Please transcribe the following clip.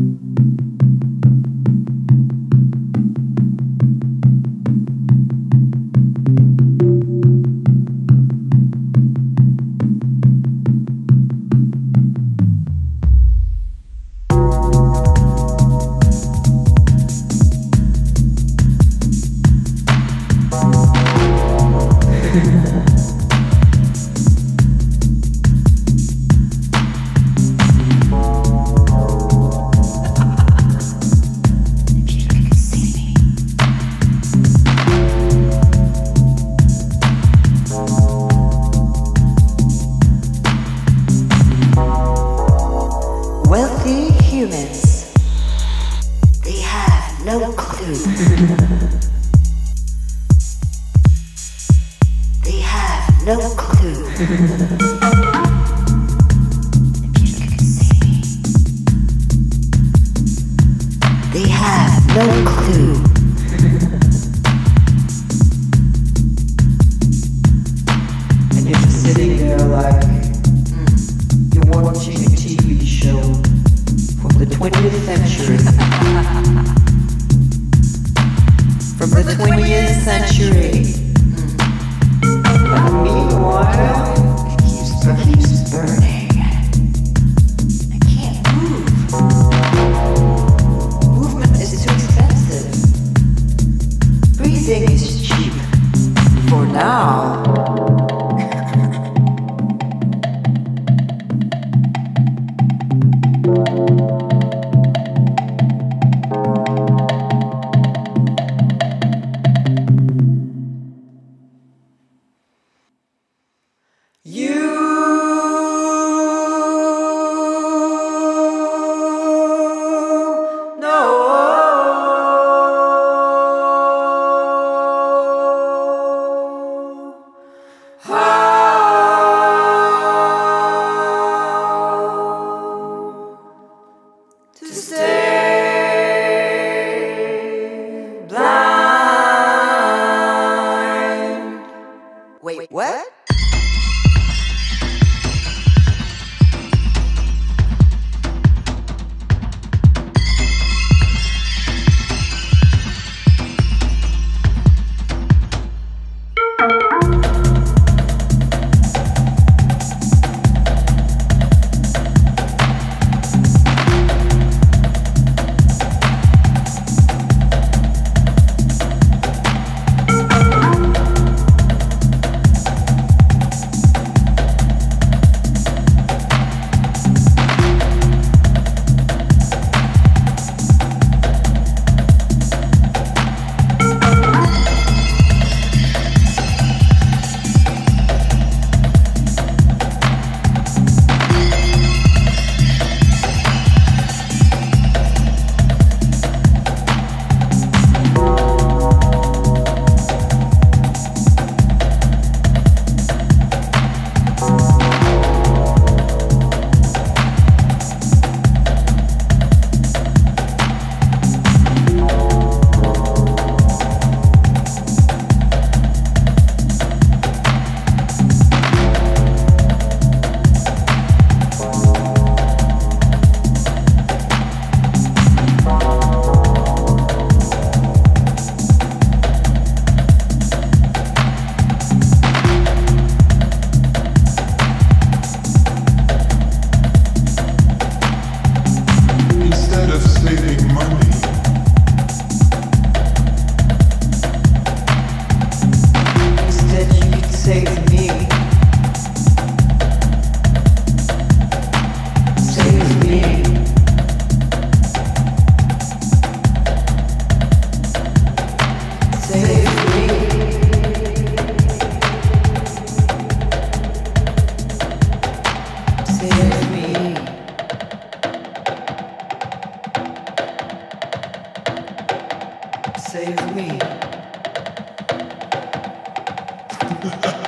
Wealthy humans. They have no clue. they have no clue. If you could see. They have no clue. And you're just sitting there like 20th century. Meanwhile, Wait, what? Save me.